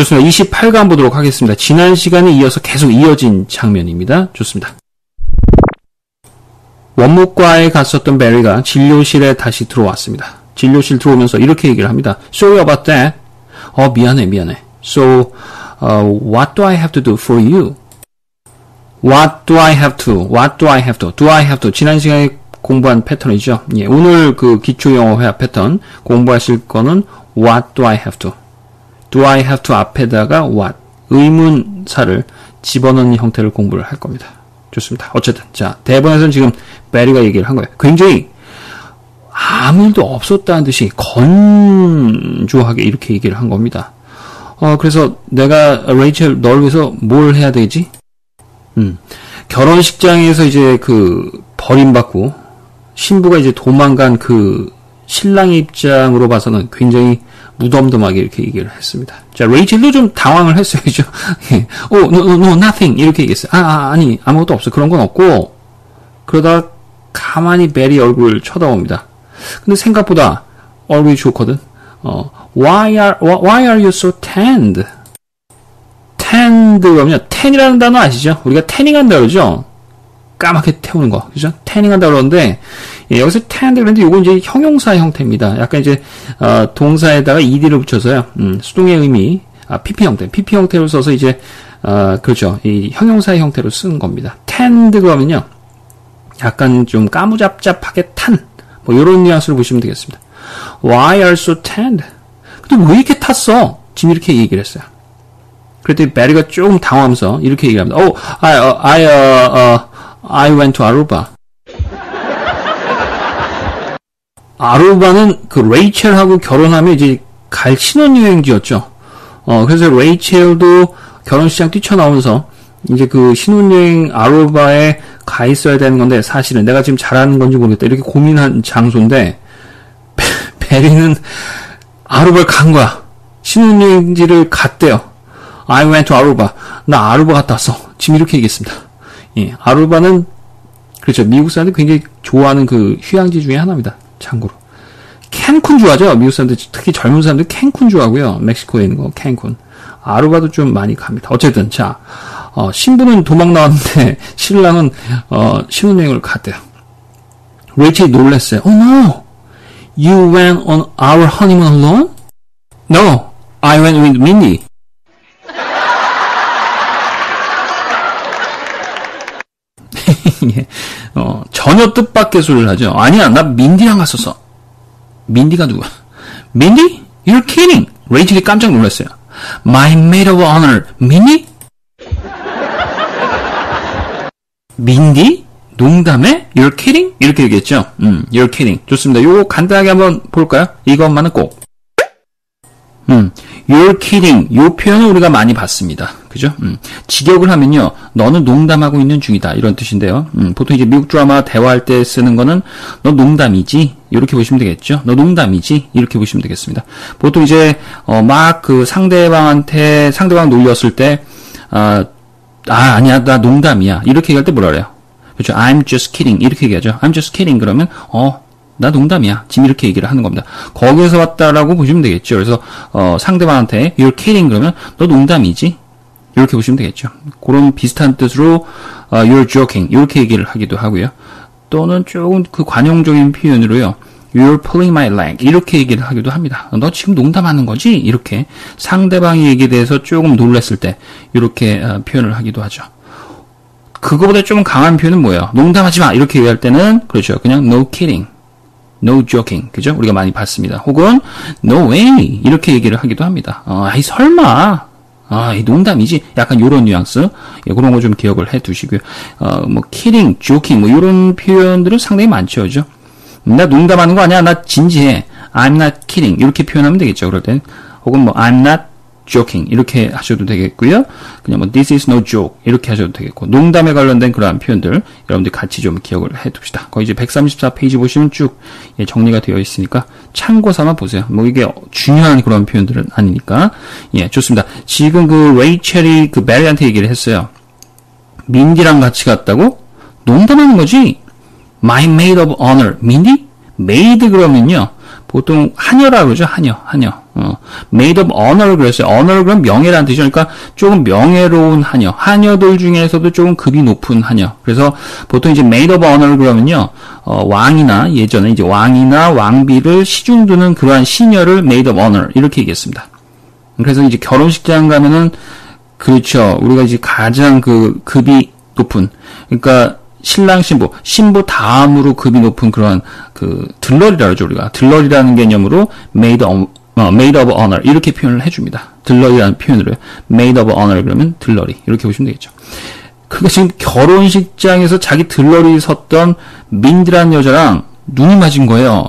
좋습니다. 28강 보도록 하겠습니다. 지난 시간에 이어서 계속 이어진 장면입니다. 좋습니다. 원무과에 갔었던 베리가 진료실에 다시 들어왔습니다. 진료실 들어오면서 이렇게 얘기를 합니다. Sorry about that. 어, 미안해, 미안해. So, uh, what do I have to do for you? What do I have to? What do I have to? Do I have to? 지난 시간에 공부한 패턴이죠. 예, 오늘 그 기초 영어 회화 패턴 공부하실 거는 What do I have to? Do I have to 앞에다가 what 의문사를 집어넣는 형태를 공부를 할 겁니다. 좋습니다. 어쨌든 자 대본에서는 지금 베리가 얘기를 한 거예요. 굉장히 아무 일도 없었다는 듯이 건조하게 이렇게 얘기를 한 겁니다. 어 그래서 내가 레이첼 널 위해서 뭘 해야 되지? 음 결혼식장에서 이제 그 버림받고 신부가 이제 도망간 그 신랑 입장으로 봐서는 굉장히 무덤덤하게 이렇게 얘기를 했습니다. 자, 레이첼도 좀 당황을 했어야죠. 어, no, no, no, nothing. 이렇게 얘기했어요. 아, 아, 아 니, 아무것도 없어. 그런 건 없고. 그러다 가만히 베리 얼굴 쳐다봅니다. 근데 생각보다 얼굴이 좋거든. 어, why are, why are you so tanned? tanned 그러면 tan이라는 단어 아시죠? 우리가 태닝한다 그러죠? 까맣게 태우는 거. 그죠? 태닝한다 그러는데, 예, 여기서 태한다 그랬는데 이건 이제 형용사 형태입니다. 약간 이제, 어, 동사에다가 ed를 붙여서요. 음, 수동의 의미, 아, pp 형태, pp 형태로 써서 이제, 어, 그렇죠. 이 형용사 형태로 쓰는 겁니다. tanned 그러면요. 약간 좀 까무잡잡하게 탄. 뭐, 요런 뉘앙스로 보시면 되겠습니다. Why are so tanned? 근데 왜 이렇게 탔어? 지금 이렇게 얘기를 했어요. 그랬더니 베리가 조금 당황하면서 이렇게 얘기합니다. Oh, I, uh, I, uh, uh, I went to Aruba. 아루바는 그 레이첼하고 결혼하면 이제 갈 신혼여행지였죠. 어, 그래서 레이첼도 결혼식장 뛰쳐나오면서 이제 그 신혼여행 아루바에 가 있어야 되는 건데 사실은 내가 지금 잘하는 건지 모르겠다. 이렇게 고민한 장소인데 베리는 아루바를 간 거야. 신혼여행지를 갔대요. I went to Aruba. 나 아루바 갔다 왔어. 지금 이렇게 얘기했습니다. 예, 아루바는 그렇죠. 미국 사람들이 굉장히 좋아하는 그 휴양지 중에 하나입니다. 참고로. 캔쿤 좋아하죠. 미국 사람들 특히 젊은 사람들 캔쿤 좋아하고요. 멕시코에 있는 거 캔쿤. 아루바도 좀 많이 갑니다. 어쨌든 자 어, 신부는 도망 나왔는데 신랑은 어, 신혼여행을 갔대요. 레이첼이 놀랐어요. Oh no, you went on our honeymoon alone? No, I went with Mindy. 예. 어, 전혀 뜻밖의 소리를 하죠. 아니야, 나 민디랑 갔었어. 민디가 누구야? 민디? You're kidding. 레이첼이 깜짝 놀랐어요. My maid of honor, 민디? 민디? 농담에? You're kidding? 이렇게 얘기했죠. 음, You're kidding. 좋습니다. 요거 간단하게 한번 볼까요? 이것만은 꼭. 음, you're kidding. 요 표현을 우리가 많이 봤습니다. 그죠? 음, 직역을 하면요. 너는 농담하고 있는 중이다. 이런 뜻인데요. 음, 보통 이제 미국 드라마 대화할 때 쓰는 거는 너 농담이지. 이렇게 보시면 되겠죠. 너 농담이지. 이렇게 보시면 되겠습니다. 보통 이제 어, 막 그 상대방한테 상대방 놀렸을 때 아, 아 아니야 나 농담이야. 이렇게 얘기할 때 뭐라 그래요? 그렇죠. I'm just kidding. 이렇게 얘기하죠. I'm just kidding 그러면 어 나 농담이야. 지금 이렇게 얘기를 하는 겁니다. 거기에서 왔다라고 보시면 되겠죠. 그래서 어, 상대방한테 you're kidding 그러면 너 농담이지. 이렇게 보시면 되겠죠. 그런 비슷한 뜻으로 어, you're joking 이렇게 얘기를 하기도 하고요. 또는 조금 그 관용적인 표현으로요. You're pulling my leg 이렇게 얘기를 하기도 합니다. 너 지금 농담하는 거지? 이렇게 상대방의 얘기에 대해서 조금 놀랐을 때 이렇게 어, 표현을 하기도 하죠. 그거보다 조금 강한 표현은 뭐예요? 농담하지 마 이렇게 얘기할 때는 그렇죠. 그냥 no kidding, no joking 그죠? 우리가 많이 봤습니다. 혹은 no way 이렇게 얘기를 하기도 합니다. 어, 아이 설마 아, 이 농담이지? 약간 요런 뉘앙스. 예, 그런 거 좀 기억을 해 두시고요. 어, 뭐, kidding, joking, 뭐, 요런 표현들은 상당히 많죠. 그죠? 나 농담하는 거 아니야. 나 진지해. I'm not kidding. 이렇게 표현하면 되겠죠. 그럴 땐. 혹은 뭐, I'm not joking. 이렇게 하셔도 되겠고요. 그냥 뭐, this is no joke. 이렇게 하셔도 되겠고. 농담에 관련된 그러한 표현들 여러분들 같이 좀 기억을 해 둡시다. 거기 이제 134 페이지 보시면 쭉 예, 정리가 되어 있으니까 참고 삼아 보세요. 뭐 이게 중요한 그런 표현들은 아니니까. 예, 좋습니다. 지금 그 레이첼이 그 메리한테 얘기를 했어요. 민디랑 같이 갔다고? 농담하는 거지? My maid of honor. 민디? 메이드 그러면요. 보통 하녀라 그러죠. 하녀, 하녀. 어, maid of honor를 그랬어요. honor 그럼 명예라는 뜻이죠. 그러니까 조금 명예로운 하녀. 하녀들 중에서도 조금 급이 높은 하녀. 그래서 보통 이제 maid of honor 그러면요. 어, 왕이나 예전에 이제 왕이나 왕비를 시중 드는 그러한 시녀를 maid of honor 이렇게 얘기했습니다. 그래서 이제 결혼식장 가면은 그렇죠. 우리가 이제 가장 그 급이 높은 그러니까 신랑 신부, 신부 다음으로 급이 높은 그런 그 들러리라 그러죠 우리가 들러리라는 개념으로 made of, 어, made of honor 이렇게 표현을 해줍니다. 들러리라는 표현으로 made of honor 그러면 들러리 이렇게 보시면 되겠죠. 그가 지금 결혼식장에서 자기 들러리 섰던 민드라는 여자랑 눈이 맞은 거예요.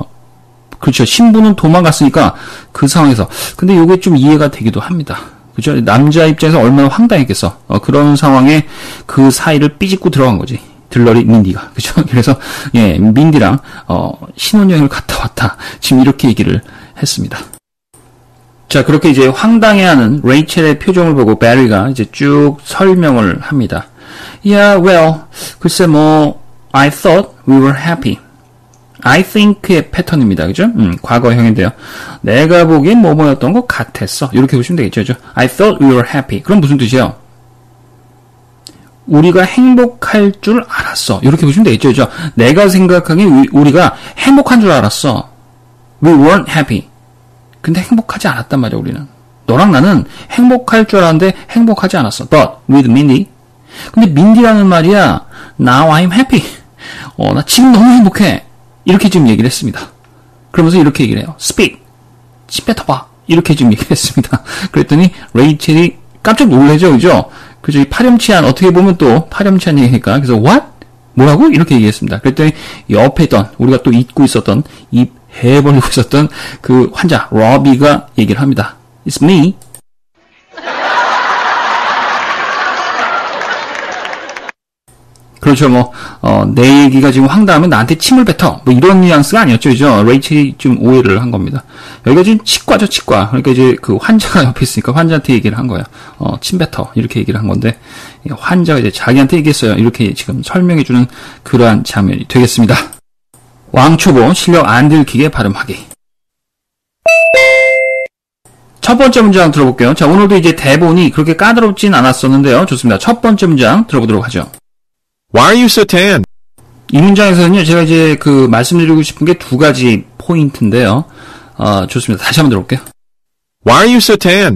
그렇죠. 신부는 도망갔으니까 그 상황에서 근데 이게 좀 이해가 되기도 합니다. 그죠? 남자 입장에서 얼마나 황당했겠어. 어, 그런 상황에 그 사이를 삐집고 들어간 거지. 들러리 민디가 그죠? 그래서 예 민디랑 어, 신혼여행을 갔다 왔다 지금 이렇게 얘기를 했습니다. 자 그렇게 이제 황당해하는 레이첼의 표정을 보고 베리가 이제 쭉 설명을 합니다. Yeah, well, 글쎄 뭐 I thought we were happy. I think의 패턴입니다. 그죠? 음, 과거형인데요. 내가 보기엔 뭐뭐였던 것 같았어. 이렇게 보시면 되겠죠. 그죠? I thought we were happy. 그럼 무슨 뜻이에요? 우리가 행복할 줄 알았어. 이렇게 보시면 되겠죠. 그죠? 내가 생각하기에 우리가 행복한 줄 알았어. We weren't happy. 근데 행복하지 않았단 말이야, 우리는. 너랑 나는 행복할 줄 알았는데 행복하지 않았어. But with Mindy. 근데 민디라는 말이야. Now I'm happy. 어, 나 지금 너무 행복해. 이렇게 지금 얘기를 했습니다. 그러면서 이렇게 얘기를 해요. Speak. 침 뱉어봐. 이렇게 지금 얘기를 했습니다. 그랬더니 레이첼이 깜짝 놀래죠, 그죠? 그죠? 이 파렴치한, 어떻게 보면 또 파렴치한 얘기니까. 그래서, what? 뭐라고? 이렇게 얘기했습니다. 그랬더니 옆에 있던, 우리가 또 잊고 있었던, 입 해버리고 있었던 그 환자, 러비가 얘기를 합니다. It's me. 그렇죠. 뭐, 어, 내 얘기가 지금 황당하면 나한테 침을 뱉어. 뭐 이런 뉘앙스가 아니었죠. 그죠? 레이첼이 좀 오해를 한 겁니다. 여기가 지금 치과죠, 치과. 그러니까 이제 그 환자가 옆에 있으니까 환자한테 얘기를 한 거예요. 어, 침 뱉어. 이렇게 얘기를 한 건데, 환자가 이제 자기한테 얘기했어요. 이렇게 지금 설명해주는 그러한 장면이 되겠습니다. 왕초보 실력 안 들키게 발음하기. 첫 번째 문장 들어볼게요. 자, 오늘도 이제 대본이 그렇게 까다롭진 않았었는데요. 좋습니다. 첫 번째 문장 들어보도록 하죠. Why are you so tan? 이 문장에서는요, 제가 이제 그 말씀드리고 싶은 게 두 가지 포인트인데요. 어, 좋습니다. 다시 한번 들어볼게요. Why are you so tan?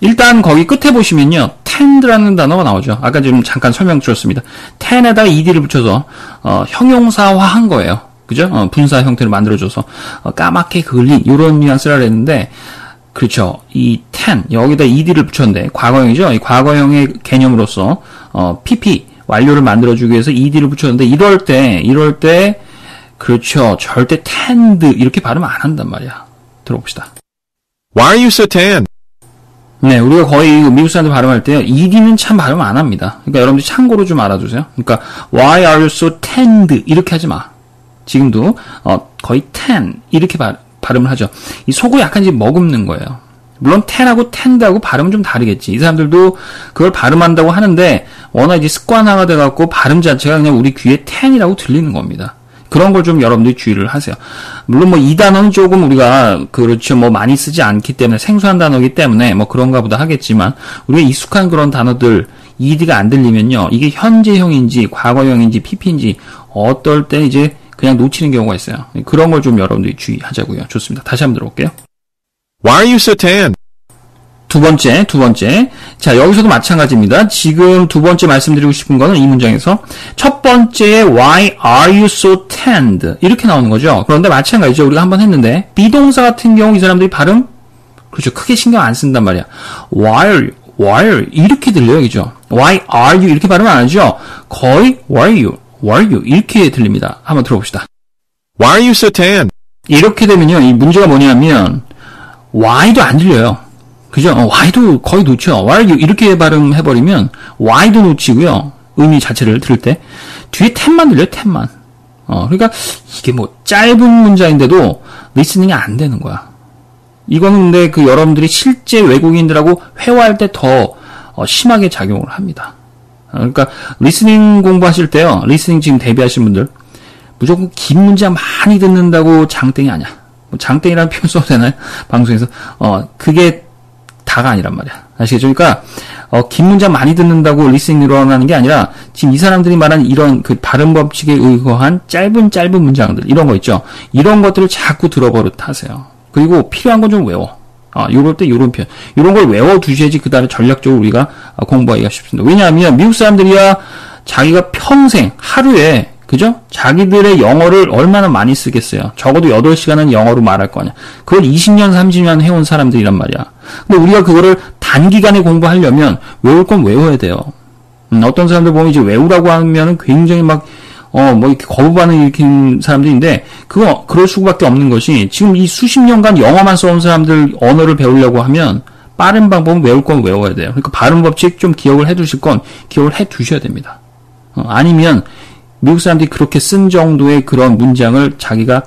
일단 거기 끝에 보시면요, tend라는 단어가 나오죠. 아까 지금 잠깐 설명 드렸습니다. ten에다가 ed를 붙여서 어, 형용사화한 거예요. 그죠? 어, 분사 형태로 만들어줘서 어, 까맣게 그을린 이런 뉘앙스를 했는데 그렇죠. 이 ten 여기다 ed를 붙였는데 과거형이죠. 이 과거형의 개념으로서 어, pp 완료를 만들어주기 위해서 ed를 붙였는데 이럴 때 이럴 때 그렇죠. 절대 tend 이렇게 발음 안 한단 말이야. 들어봅시다. Why are you so tan? 네, 우리가 거의 미국 사람들 발음할 때요, ed는 참 발음 안 합니다. 그러니까 여러분들 참고로 좀 알아두세요. 그러니까 why are you so tanned 이렇게 하지 마. 지금도 어, 거의 tan 이렇게 발, 발음을 하죠. 이 속을 약간 이제 머금는 거예요. 물론 텐하고 텐드하고 발음은 좀 다르겠지. 이 사람들도 그걸 발음한다고 하는데 워낙 이제 습관화가 돼갖고 발음 자체가 그냥 우리 귀에 텐이라고 들리는 겁니다. 그런 걸 좀 여러분들이 주의를 하세요. 물론 뭐 이 단어는 조금 우리가 그렇죠 뭐 많이 쓰지 않기 때문에 생소한 단어이기 때문에 뭐 그런가 보다 하겠지만 우리가 익숙한 그런 단어들 ED가 안 들리면요 이게 현재형인지 과거형인지 PP인지 어떨 때 이제 그냥 놓치는 경우가 있어요. 그런 걸 좀 여러분들이 주의하자고요. 좋습니다. 다시 한번 들어볼게요. Why are you so tan? 두 번째, 두 번째. 자, 여기서도 마찬가지입니다. 지금 두 번째 말씀드리고 싶은 거는 이 문장에서 첫 번째에 why are you so tanned? 이렇게 나오는 거죠. 그런데 마찬가지죠. 우리가 한번 했는데 비동사 같은 경우 이 사람들이 발음 그렇죠. 크게 신경 안 쓴단 말이야. why are you? why are you? 이렇게 들려요. 그죠? why are you? 이렇게 발음 안 하죠. 거의 why are you? why are you? 이렇게 들립니다. 한번 들어봅시다. Why are you so tan? 이렇게 되면요. 이 문제가 뭐냐면 why도 안 들려요. 그죠? 어, why도 거의 are you? 이렇게 발음해버리면 why도 놓치고요. 의미 자체를 들을 때 뒤에 템만 들려요. 템만. 어, 그러니까 이게 뭐 짧은 문장인데도 리스닝이 안 되는 거야. 이거는 근데 그 여러분들이 실제 외국인들하고 회화할 때더 심하게 작용을 합니다. 어, 그러니까 Listening 공부하실 때요. Listening 지금 대비하신 분들 무조건 긴 문장 많이 듣는다고 장땡이 아니야. 뭐 장땡이라는 표현 써도 되나요? 방송에서. 어, 그게 다가 아니란 말이야. 아시겠죠? 그러니까, 어, 긴 문장 많이 듣는다고 listening 늘어나는 게 아니라, 지금 이 사람들이 말하는 이런 그 발음 법칙에 의거한 짧은 짧은 문장들, 이런 거 있죠? 이런 것들을 자꾸 들어버릇 하세요. 그리고 필요한 건 좀 외워. 아, 요럴 때 요런 표현. 요런 걸 외워두셔야지 그 다음에 전략적으로 우리가 공부하기가 쉽습니다. 왜냐하면 미국 사람들이야 자기가 평생 하루에 그죠? 자기들의 영어를 얼마나 많이 쓰겠어요. 적어도 8시간은 영어로 말할 거 아니야. 그걸 20년, 30년 해온 사람들이란 말이야. 근데 우리가 그거를 단기간에 공부하려면 외울 건 외워야 돼요. 음, 어떤 사람들 보면 이제 외우라고 하면은 굉장히 막, 어, 뭐 이렇게 거부 반응 일으킨 사람들인데, 그거, 그럴 수밖에 없는 것이, 지금 이 수십 년간 영어만 써온 사람들 언어를 배우려고 하면, 빠른 방법은 외울 건 외워야 돼요. 그러니까 발음 법칙 좀 기억을 해 두실 건 기억을 해 두셔야 됩니다. 어, 아니면, 미국 사람들이 그렇게 쓴 정도의 그런 문장을 자기가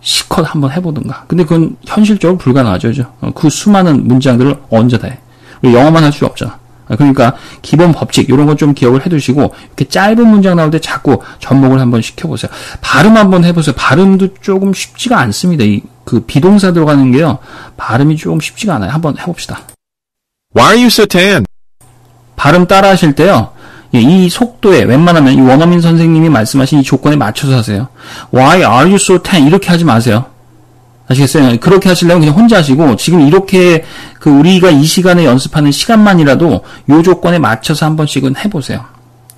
시컷 한번 해보든가. 근데 그건 현실적으로 불가능하죠. 어, 그 수많은 문장들을 언제 다 해. 영어만 할 수 없잖아. 아, 그러니까 기본 법칙 이런 건좀 기억을 해두시고 이렇게 짧은 문장 나올 때 자꾸 접목을 한번 시켜보세요. 발음 한번 해보세요. 발음도 조금 쉽지가 않습니다. 이 그 비동사 들어가는 게요. 발음이 조금 쉽지가 않아요. 한번 해봅시다. Why are you so tan? 발음 따라 하실 때요. 예, 이 속도에 웬만하면 이 원어민 선생님이 말씀하신 이 조건에 맞춰서 하세요. Why are you so tan? 이렇게 하지 마세요. 아시겠어요? 그렇게 하시려면 그냥 혼자 하시고 지금 이렇게 그 우리가 이 시간에 연습하는 시간만이라도 요 조건에 맞춰서 한 번씩은 해보세요.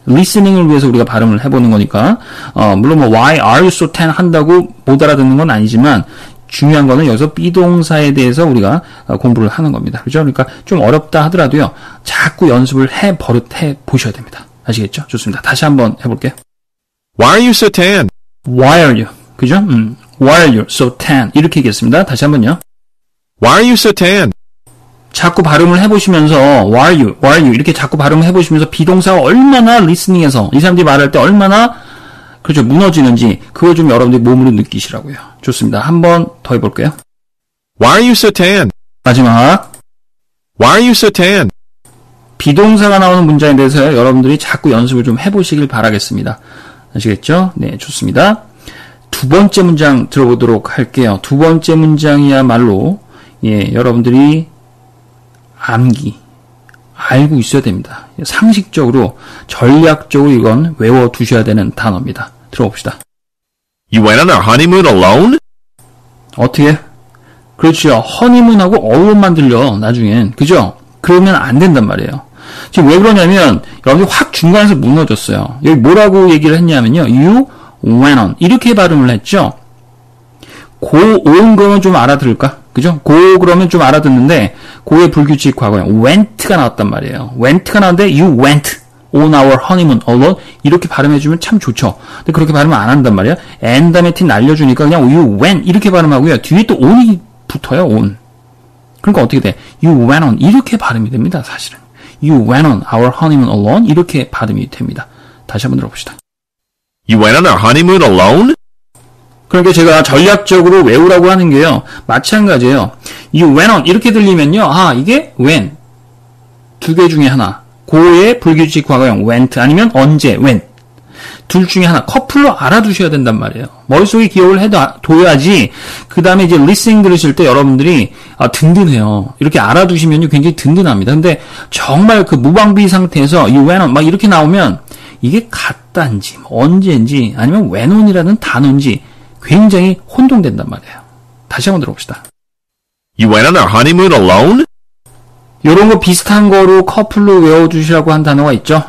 리스닝을 위해서 우리가 발음을 해보는 거니까 어, 물론 뭐 why are you so tan 한다고 못 알아듣는 건 아니지만 중요한 거는 여기서 비동사에 대해서 우리가 어, 공부를 하는 겁니다. 그죠? 그러니까 좀 어렵다 하더라도요. 자꾸 연습을 해 버릇해 보셔야 됩니다. 아시겠죠? 좋습니다. 다시 한번 해볼게요. Why are you so tan? Why are you? 그죠? 음. Why are you so tan? 이렇게 얘기했습니다. 다시 한번요. Why are you so tan? 자꾸 발음을 해보시면서 Why are you? Why are you? 이렇게 자꾸 발음을 해보시면서 비동사가 얼마나 리스닝에서 이 사람들이 말할 때 얼마나 그렇죠 무너지는지 그걸 좀 여러분들이 몸으로 느끼시라고요. 좋습니다. 한 번 더 해볼게요. Why are you so tan? 마지막 Why are you so tan? 비동사가 나오는 문장에 대해서 여러분들이 자꾸 연습을 좀 해보시길 바라겠습니다. 아시겠죠? 네, 좋습니다. 두 번째 문장 들어보도록 할게요. 두 번째 문장이야말로 예, 여러분들이 암기 알고 있어야 됩니다. 상식적으로 전략적으로 이건 외워 두셔야 되는 단어입니다. 들어봅시다. You went on our honeymoon alone? 어떻게? 그렇죠. 허니문하고 어원만 들려 나중엔 그죠? 그러면 안 된단 말이에요. 지금 왜 그러냐면 여기 확 중간에서 무너졌어요. 여기 뭐라고 얘기를 했냐면요. You went on 이렇게 발음을 했죠. 고, 온 거면 좀 알아들을까? 그죠? 고 그러면 좀 알아듣는데 고의 불규칙 과거형 went가 나왔단 말이에요. went가 나왔는데 you went on our honeymoon alone 이렇게 발음해주면 참 좋죠. 근데 그렇게 발음 안 한단 말이야. and 다음에 t 날려주니까 그냥 you went 이렇게 발음하고요. 뒤에 또 on이 붙어요. on. 그러니까 어떻게 돼? you went on 이렇게 발음이 됩니다. 사실은. you went on our honeymoon alone 이렇게 발음이 됩니다. 다시 한번 들어봅시다. You went on our honeymoon alone? 그러니까 제가 전략적으로 외우라고 하는 게요. 마찬가지예요. You went on 이렇게 들리면요. 아 이게 when 두 개 중에 하나. go의 불규칙 과거형 went 아니면 언제 when 둘 중에 하나 커플로 알아두셔야 된단 말이에요. 머릿속에 기억을 해둬야지 그 다음에 이제 listening 들으실 때 여러분들이 아, 든든해요. 이렇게 알아두시면 굉장히 든든합니다. 근데 정말 그 무방비 상태에서 went on 막 이렇게 나오면 이게 갔단지 언제인지 아니면 when on이라는 단어인지 굉장히 혼동된단 말이에요. 다시 한번 들어봅시다. You went on our honeymoon alone? 요런 거 비슷한 거로 커플로 외워주시라고 한 단어가 있죠?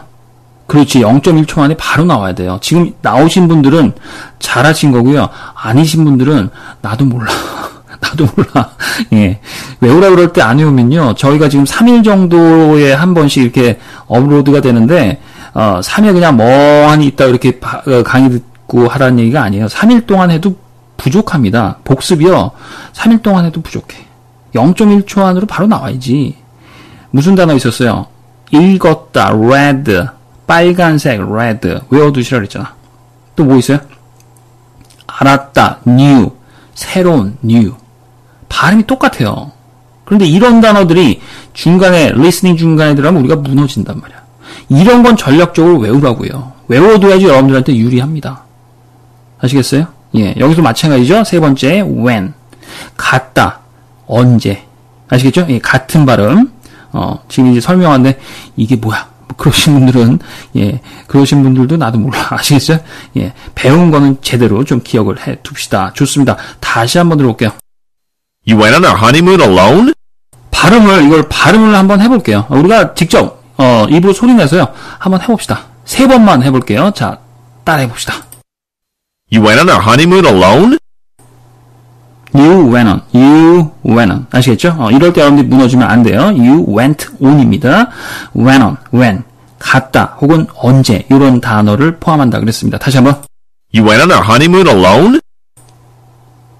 그렇지. 0.1초 만에 바로 나와야 돼요. 지금 나오신 분들은 잘하신 거고요. 아니신 분들은 나도 몰라. 나도 몰라. 예. 외우라 그럴 때 안 외우면요. 저희가 지금 3일 정도에 한 번씩 이렇게 업로드가 되는데, 어, 3일 그냥 멍하니 있다 이렇게 강의 듣고 하라는 얘기가 아니에요. 3일 동안 해도 부족합니다. 복습이요. 3일 동안 해도 부족해. 0.1초 안으로 바로 나와야지. 무슨 단어 있었어요? 읽었다, read. 빨간색, red. 외워두시라 그랬잖아. 또 뭐 있어요? 알았다, new. 새로운, new. 발음이 똑같아요. 그런데 이런 단어들이 중간에, listening 중간에 들어가면 우리가 무너진단 말이야. 이런 건 전략적으로 외우라고요. 외워둬야지 여러분들한테 유리합니다. 아시겠어요? 예, 여기서 마찬가지죠. 세 번째, when. 같다. 언제. 아시겠죠? 예, 같은 발음. 어, 지금 이제 설명하는데 이게 뭐야? 뭐 그러신 분들은 예, 그러신 분들도 나도 몰라. 아시겠죠? 예, 배운 거는 제대로 좀 기억을 해 둡시다. 좋습니다. 다시 한번 들어볼게요. You went on our honeymoon alone? 발음을 이걸 발음을 한번 해볼게요. 우리가 직접 어, 입으로 소리 내서요. 한번 해봅시다. 세 번만 해볼게요. 자, 따라해 봅시다. You went on our honeymoon alone? You went on, you went on. 아시겠죠? 어, 이럴 때 여러분들이 무너지면 안 돼요. You went on입니다. went on, when. 갔다, 혹은 언제. 이런 단어를 포함한다 그랬습니다. 다시 한번. You went on our honeymoon alone?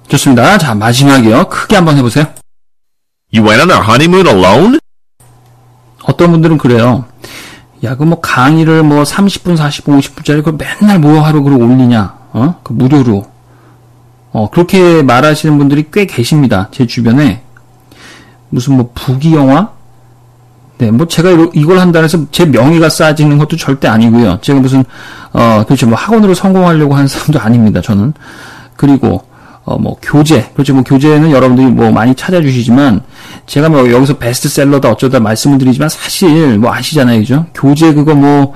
좋습니다. 자, 마지막이요. 크게 한번 해보세요. You went on our honeymoon alone? 어떤 분들은 그래요. 야, 그 뭐 강의를 뭐 30분, 40분, 50분짜리 그걸 맨날 뭐 하러 그걸 올리냐? 어? 그 무료로. 어, 그렇게 말하시는 분들이 꽤 계십니다. 제 주변에. 무슨 뭐 부기 영화? 네, 뭐 제가 이걸 한다 해서 제 명예가 쌓아지는 것도 절대 아니고요. 제가 무슨 어, 그렇죠. 뭐 학원으로 성공하려고 하는 사람도 아닙니다. 저는. 그리고 어, 뭐 교재. 그렇죠. 뭐 교재는 여러분들이 뭐 많이 찾아주시지만 제가 뭐 여기서 베스트셀러다 어쩌다 말씀을 드리지만 사실 뭐 아시잖아요. 그죠? 교재 그거 뭐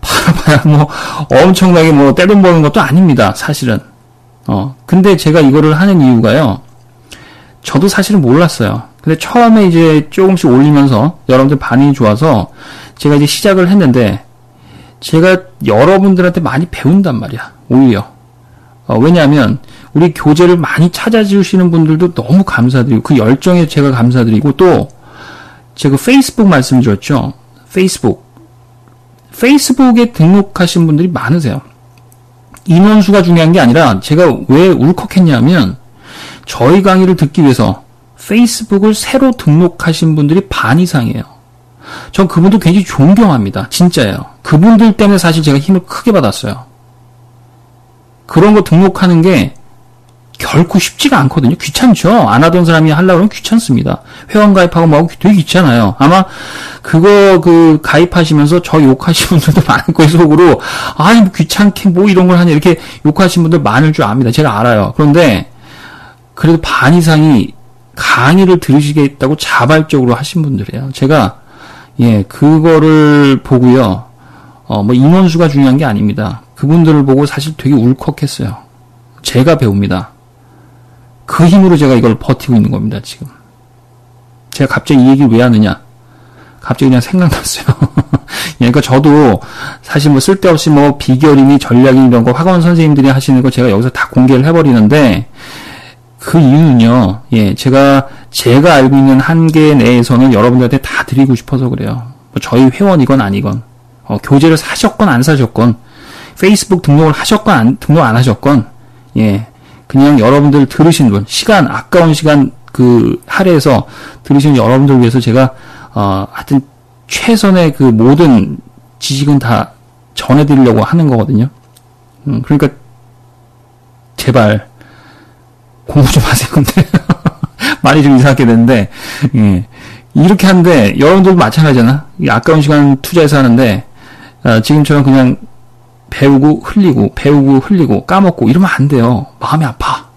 팔아봐야 뭐 엄청나게 뭐 떼돈 버는 것도 아닙니다. 사실은. 어, 근데 제가 이거를 하는 이유가요. 저도 사실은 몰랐어요. 근데 처음에 이제 조금씩 올리면서 여러분들 반응이 좋아서 제가 이제 시작을 했는데 제가 여러분들한테 많이 배운단 말이야. 오히려. 어, 왜냐하면 우리 교재를 많이 찾아주시는 분들도 너무 감사드리고 그 열정에 제가 감사드리고 또 제가 페이스북 말씀 드렸죠. 페이스북. 페이스북에 등록하신 분들이 많으세요. 인원수가 중요한 게 아니라 제가 왜 울컥했냐면 저희 강의를 듣기 위해서 페이스북을 새로 등록하신 분들이 반 이상이에요. 전 그분들 굉장히 존경합니다. 진짜예요. 그분들 때문에 사실 제가 힘을 크게 받았어요. 그런 거 등록하는 게 결코 쉽지가 않거든요. 귀찮죠. 안 하던 사람이 하려고 하면 귀찮습니다. 회원 가입하고 뭐하고 되게 귀찮아요. 아마 그거 그 가입하시면서 저 욕하시는 분들도 많을 거예요. 속으로 아니 뭐 귀찮게 뭐 이런 걸 하냐 이렇게 욕하시는 분들 많을 줄 압니다. 제가 알아요. 그런데 그래도 반 이상이 강의를 들으시겠다고 자발적으로 하신 분들이에요. 제가 예 그거를 보고요. 어 뭐 인원수가 중요한 게 아닙니다. 그분들을 보고 사실 되게 울컥했어요. 제가 배웁니다. 그 힘으로 제가 이걸 버티고 있는 겁니다, 지금. 제가 갑자기 이 얘기를 왜 하느냐? 갑자기 그냥 생각났어요. 예, 그러니까 저도 사실 뭐 쓸데없이 뭐 비결이니 전략이니 이런 거 학원 선생님들이 하시는 거 제가 여기서 다 공개를 해버리는데 그 이유는요, 예, 제가, 제가 알고 있는 한계 내에서는 여러분들한테 다 드리고 싶어서 그래요. 뭐 저희 회원이건 아니건, 어, 교재를 사셨건 안 사셨건, 페이스북 등록을 하셨건 안, 등록 안 하셨건, 예, 그냥 여러분들 들으신 분, 시간, 아까운 시간 그 할애해서 들으신 여러분들 위해서 제가, 어, 하여튼 최선의 그 모든 지식은 다 전해드리려고 하는 거거든요. 음, 그러니까, 제발, 공부 좀 하세요, 근데. 말이 좀 이상하게 됐는데, 예. 이렇게 하는데, 여러분들도 마찬가지잖아. 이 아까운 시간 투자해서 하는데, 어, 지금처럼 그냥 배우고 흘리고, 배우고 흘리고, 까먹고, 이러면 안 돼요. 마음이 아파.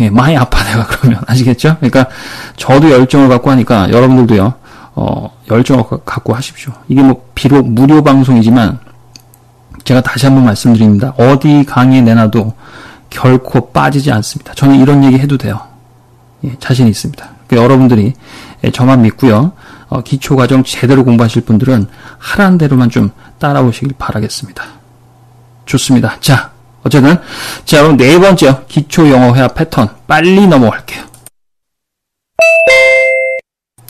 예, 많이 아파, 내가 그러면. 아시겠죠? 그러니까, 저도 열정을 갖고 하니까, 여러분들도요, 어, 열정을 가- 갖고 하십시오. 이게 뭐, 비록 무료 방송이지만, 제가 다시 한번 말씀드립니다. 어디 강의에 내놔도 결코 빠지지 않습니다. 저는 이런 얘기 해도 돼요. 예, 자신 있습니다. 그러니까 여러분들이 예, 저만 믿고요. 어, 기초 과정 제대로 공부하실 분들은 하라는 대로만 좀 따라오시길 바라겠습니다. 좋습니다. 자, 어쨌든 자, 그럼 네 번째요. 기초 영어 회화 패턴 빨리 넘어갈게요.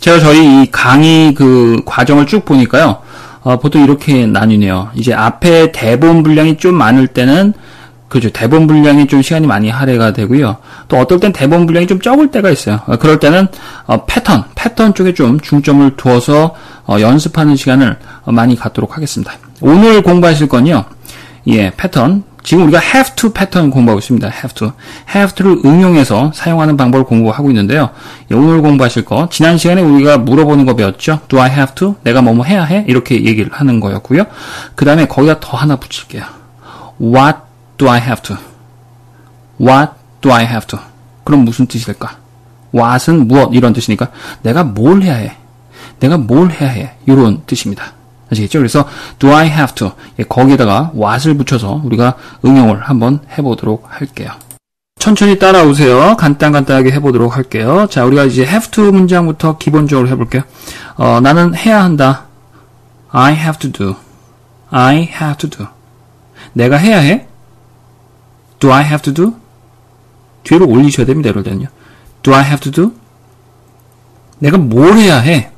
제가 저희 이 강의 그 과정을 쭉 보니까요. 어, 보통 이렇게 나뉘네요. 이제 앞에 대본 분량이 좀 많을 때는 그죠. 대본 분량이 좀 시간이 많이 할애가 되고요. 또 어떨 땐 대본 분량이 좀 적을 때가 있어요. 어, 그럴 때는 어, 패턴, 패턴 쪽에 좀 중점을 두어서 어, 연습하는 시간을 어, 많이 갖도록 하겠습니다. 오늘 공부하실 건요. 예, 패턴. 지금 우리가 have to 패턴 공부하고 있습니다. have to. have to를 응용해서 사용하는 방법을 공부하고 있는데요. 예, 오늘 공부하실 거. 지난 시간에 우리가 물어보는 거 배웠죠. do I have to? 내가 뭐뭐 해야 해? 이렇게 얘기를 하는 거였고요. 그 다음에 거기다 더 하나 붙일게요. what do I have to? What do I have to? 그럼 무슨 뜻이 될까? what은 무엇 이런 뜻이니까 내가 뭘 해야 해? 내가 뭘 해야 해? 이런 뜻입니다. 아시겠죠? 그래서 do I have to 예, 거기에다가 what을 붙여서 우리가 응용을 한번 해보도록 할게요. 천천히 따라오세요. 간단간단하게 해보도록 할게요. 자, 우리가 이제 have to 문장부터 기본적으로 해볼게요. 어, 나는 해야 한다. I have to do. I have to do. 내가 해야 해? Do I have to do? 뒤로 올리셔야 됩니다. 이럴 때는요. Do I have to do? 내가 뭘 해야 해?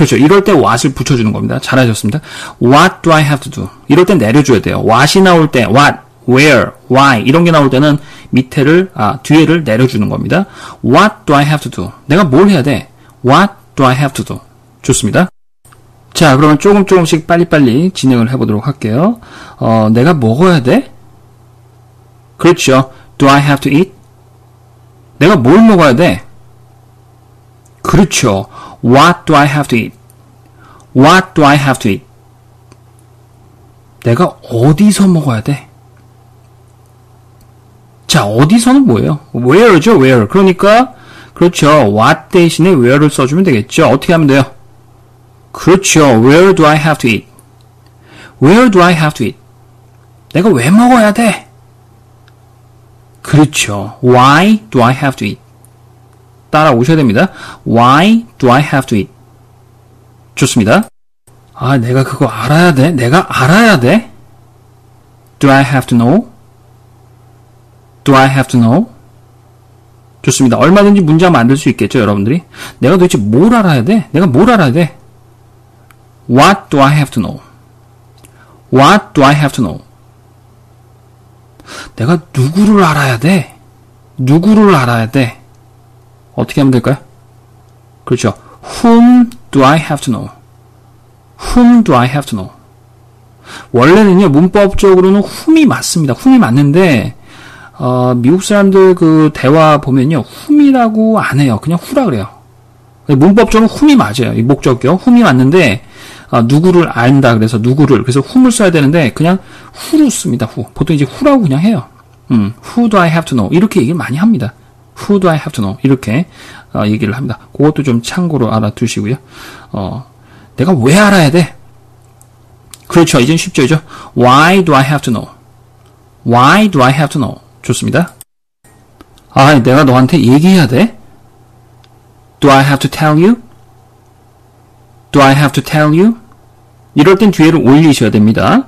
그렇죠. 이럴 때 what을 붙여주는 겁니다. 잘하셨습니다. What do I have to do? 이럴 때 내려줘야 돼요. what이 나올 때 what, where, why 이런 게 나올 때는 밑에를 아 뒤에를 내려주는 겁니다. What do I have to do? 내가 뭘 해야 돼? What do I have to do? 좋습니다. 자, 그러면 조금 조금씩 빨리빨리 진행을 해보도록 할게요. 어, 내가 먹어야 돼? 그렇죠. Do I have to eat? 내가 뭘 먹어야 돼? 그렇죠. What do I have to eat? What do I have to eat? 내가 어디서 먹어야 돼? 자, 어디서는 뭐예요? where죠, where. 그러니까, 그렇죠. what 대신에 where를 써주면 되겠죠. 어떻게 하면 돼요? 그렇죠. where do I have to eat? where do I have to eat? 내가 왜 먹어야 돼? 그렇죠. why do I have to eat? 따라오셔야 됩니다. Why do I have to eat? 좋습니다. 아, 내가 그거 알아야 돼? 내가 알아야 돼? Do I have to know? Do I have to know? 좋습니다. 얼마든지 문장 만들 수 있겠죠, 여러분들이? 내가 도대체 뭘 알아야 돼? 내가 뭘 알아야 돼? What do I have to know? What do I have to know? 내가 누구를 알아야 돼? 누구를 알아야 돼? 어떻게 하면 될까요? 그렇죠. Whom do I have to know? Whom do I have to know? 원래는요, 문법적으로는 whom이 맞습니다. whom이 맞는데, 어, 미국 사람들 그 대화 보면요, whom이라고 안 해요. 그냥 who라 그래요. 문법적으로 whom이 맞아요. 이 목적격. whom이 맞는데, 어, 누구를 안다. 그래서 누구를. 그래서 whom을 써야 되는데, 그냥 who로 씁니다. who. 보통 이제 who라고 그냥 해요. 음, who do I have to know? 이렇게 얘기를 많이 합니다. Who do I have to know? 이렇게 어, 얘기를 합니다. 그것도 좀 참고로 알아두시고요. 어, 내가 왜 알아야 돼? 그렇죠. 이젠 쉽죠. 이죠? Why do I have to know? Why do I have to know? 좋습니다. 아, 내가 너한테 얘기해야 돼? Do I have to tell you? Do I have to tell you? 이럴 땐 뒤에를 올리셔야 됩니다.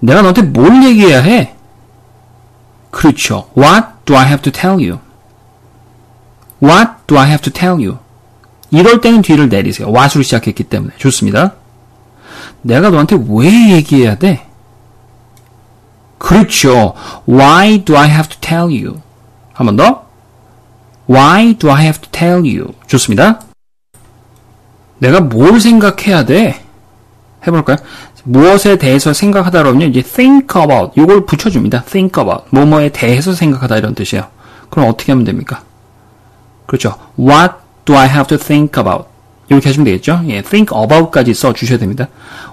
내가 너한테 뭘 얘기해야 해? 그렇죠. What do I have to tell you? What do I have to tell you? 이럴 때는 뒤를 내리세요. what으로 시작했기 때문에. 좋습니다. 내가 너한테 왜 얘기해야 돼? 그렇죠. Why do I have to tell you? 한 번 더. Why do I have to tell you? 좋습니다. 내가 뭘 생각해야 돼? 해볼까요? 무엇에 대해서 생각하다 그러면 이제 think about 이걸 붙여줍니다. think about 뭐뭐에 대해서 생각하다 이런 뜻이에요. 그럼 어떻게 하면 됩니까? 그렇죠. What do I have to think about? 이렇게 하시면 되겠죠. 예, think about까지 써 주셔야 됩니다.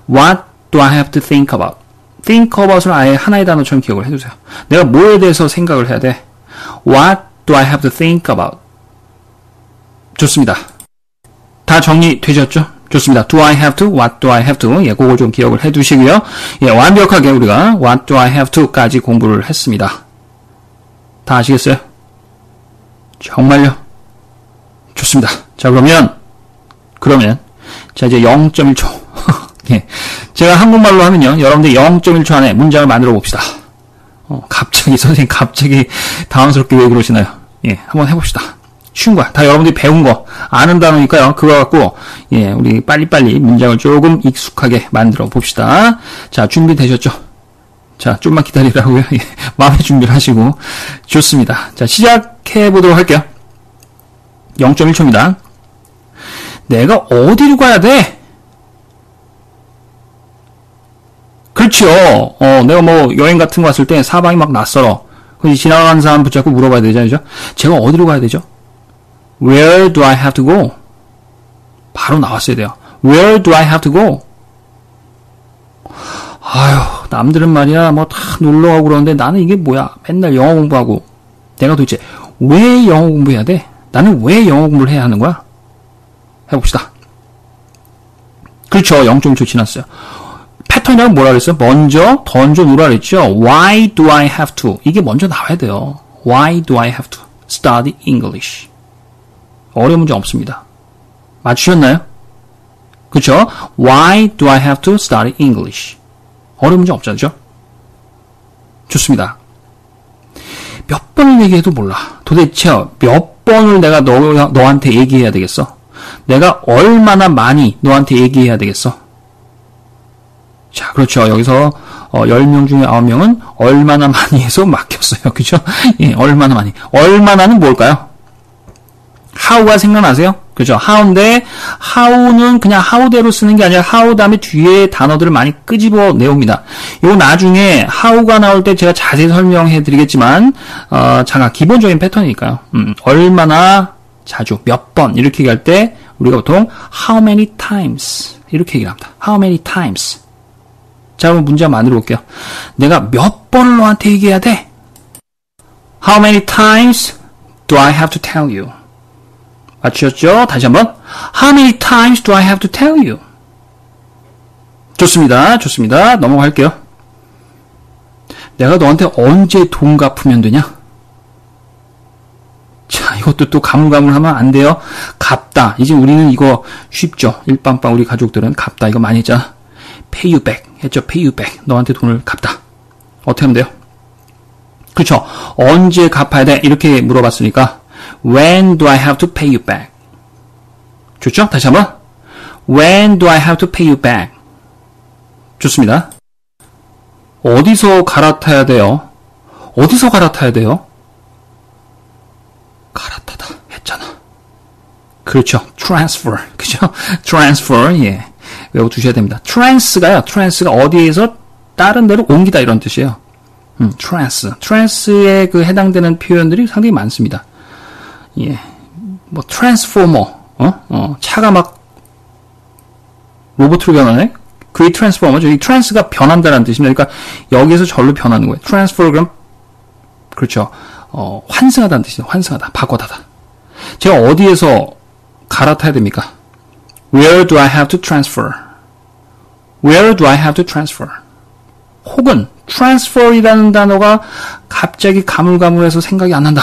What do I have to think about? think about을 아예 하나의 단어처럼 기억을 해주세요. 내가 뭐에 대해서 생각을 해야 돼? What do I have to think about? 좋습니다. 다 정리되셨죠? 좋습니다. Do I have to? What do I have to? 예, 그거 좀 기억을 해 두시고요. 예, 완벽하게 우리가 What do I have to?까지 공부를 했습니다. 다 아시겠어요? 정말요? 좋습니다. 자, 그러면, 그러면, 자, 이제 0.1초. 예. 제가 한국말로 하면요. 여러분들 0.1초 안에 문장을 만들어 봅시다. 어, 갑자기, 선생님 갑자기 당황스럽게 왜 그러시나요? 예, 한번 해봅시다. 쉬운 거야. 다 여러분들이 배운 거, 아는 단어니까요. 그거 갖고, 예, 우리 빨리빨리 문장을 조금 익숙하게 만들어 봅시다. 자, 준비되셨죠? 자, 좀만 기다리라고요. 예, 마음의 준비를 하시고. 좋습니다. 자, 시작해 보도록 할게요. 0.1초입니다. 내가 어디로 가야 돼? 그렇죠. 어, 내가 뭐 여행 같은 거 갔을 때 사방이 막 낯설어. 지나가는 사람 붙잡고 물어봐야 되잖아요. 제가 어디로 가야 되죠? Where do I have to go? 바로 나왔어야 돼요. Where do I have to go? 아휴, 남들은 말이야, 뭐 다 놀러 가고 그러는데 나는 이게 뭐야? 맨날 영어 공부하고. 내가 도대체 왜 영어 공부해야 돼? 나는 왜 영어 공부를 해야 하는 거야? 해봅시다. 그렇죠. 0.2초 지났어요. 패턴이라고 뭐라 그랬어요? 먼저 던져 놓으라 그랬죠. Why do I have to? 이게 먼저 나와야 돼요. Why do I have to study English? 어려운 문제 없습니다. 맞추셨나요? 그렇죠? Why do I have to study English? 어려운 문제 없잖아요. 좋습니다. 몇 번을 얘기해도 몰라. 도대체 몇 번을 내가 너, 너한테 얘기해야 되겠어? 내가 얼마나 많이 너한테 얘기해야 되겠어? 자, 그렇죠. 여기서 어, 10명 중에 9명은 얼마나 많이 해서 막혔어요. 그죠? 예, 얼마나 많이. 얼마나는 뭘까요? how가 생각나세요? 그죠? how인데 how는 그냥 how대로 쓰는 게 아니라 how 다음에 뒤에 단어들을 많이 끄집어 내옵니다. 요 나중에 how가 나올 때 제가 자세히 설명해 드리겠지만 어, 잠깐 기본적인 패턴이니까요. 음, 얼마나 자주 몇 번 이렇게 얘기할 때 우리가 보통 how many times 이렇게 얘기를 합니다. how many times 자, 그럼 문제 한번 만들어 볼게요. 내가 몇 번을 너한테 얘기해야 돼? How many times do I have to tell you? 맞추셨죠? 다시 한번. How many times do I have to tell you? 좋습니다. 좋습니다. 넘어갈게요. 내가 너한테 언제 돈 갚으면 되냐? 자, 이것도 또 가물가물하면 안 돼요. 갚다. 이제 우리는 이거 쉽죠. 일빵빵 우리 가족들은 갚다. 이거 많이 했잖아. pay you back 했죠. pay you back. 너한테 돈을 갚다. 어떻게 하면 돼요? 그렇죠. 언제 갚아야 돼? 이렇게 물어봤으니까 when do I have to pay you back? 좋죠? 다시 한번 when do I have to pay you back? 좋습니다. 어디서 갈아타야 돼요? 어디서 갈아타야 돼요? 갈아타다 했잖아. 그렇죠. transfer. 그죠? transfer. 예. 외워 두셔야 됩니다. trans가요. trans가 어디에서 다른 데로 옮기다 이런 뜻이에요. 음, trans. trans에 그 해당되는 표현들이 상당히 많습니다. 예. 뭐 transformer. 어? 어, 차가 막 로봇으로 변하네? 그게 트랜스포머죠. 이 트랜스가 변한다는 뜻입니다. 그러니까 여기에서 절로 변하는 거예요. 트랜스포 그럼 그렇죠. 어, 환승하다는 뜻이죠. 환승하다, 바꿔다다. 제가 어디에서 갈아타야 됩니까? Where do I have to transfer? Where do I have to transfer? 혹은 transfer이라는 단어가 갑자기 가물가물해서 생각이 안 난다.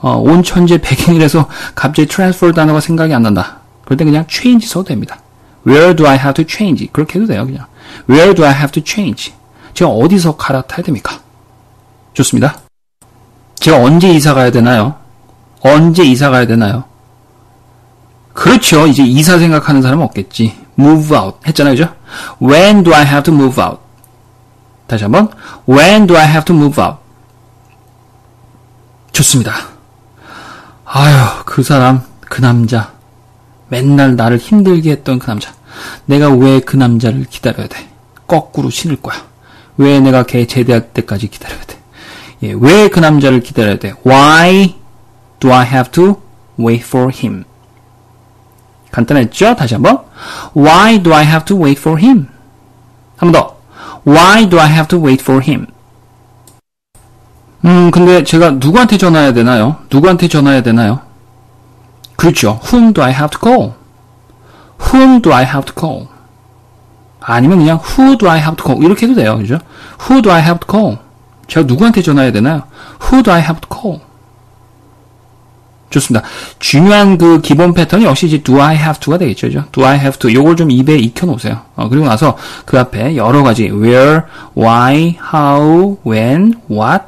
어, 온 천재 백인이라서 갑자기 transfer 단어가 생각이 안 난다. 그럴 때 그냥 change 써도 됩니다. Where do I have to change? 그렇게 해도 돼요, 그냥. Where do I have to change? 제가 어디서 갈아타야 됩니까? 좋습니다. 제가 언제 이사 가야 되나요? 언제 이사 가야 되나요? 그렇죠. 이제 이사 생각하는 사람은 없겠지. move out 했잖아요. 그죠? When do I have to move out? 다시 한번. When do I have to move out? 좋습니다. 아휴, 그 사람, 그 남자. 맨날 나를 힘들게 했던 그 남자. 내가 왜 그 남자를 기다려야 돼? 거꾸로 신을 거야. 왜 내가 걔 제대할 때까지 기다려야 돼? 예, 왜 그 남자를 기다려야 돼? Why do I have to wait for him? 간단했죠? 다시 한번. Why do I have to wait for him? 한 번 더. Why do I have to wait for him? 음, 근데 제가 누구한테 전화해야 되나요? 누구한테 전화해야 되나요? 그렇죠. Whom do I have to call? Whom do I have to call? 아니면 그냥 Who do I have to call? 이렇게 해도 돼요. 그죠? Who do I have to call? 제가 누구한테 전화해야 되나요? Who do I have to call? 좋습니다. 중요한 그 기본 패턴이 역시 이제 do I have to가 되겠죠. do I have to. 요걸 좀 입에 익혀 놓으세요. 어, 그리고 나서 그 앞에 여러 가지 where, why, how, when, what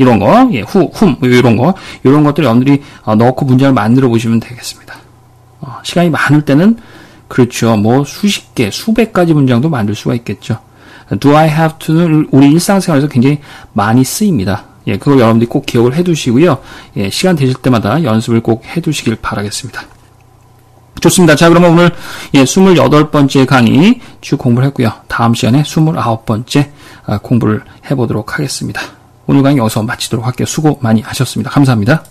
이런 거, 예, who, whom 이런 거, 이런 것들 여러분들이 어, 넣고 문장을 만들어 보시면 되겠습니다. 어, 시간이 많을 때는 그렇죠. 뭐 수십 개, 수백 가지 문장도 만들 수가 있겠죠. do I have to는 우리 일상생활에서 굉장히 많이 쓰입니다. 예, 그걸 여러분들이 꼭 기억을 해 두시고요. 예, 시간 되실 때마다 연습을 꼭 해 두시길 바라겠습니다. 좋습니다. 자, 그러면 오늘 예, 28번째 강의 쭉 공부를 했고요. 다음 시간에 29번째 공부를 해보도록 하겠습니다. 오늘 강의 여기서 마치도록 할게요. 수고 많이 하셨습니다. 감사합니다.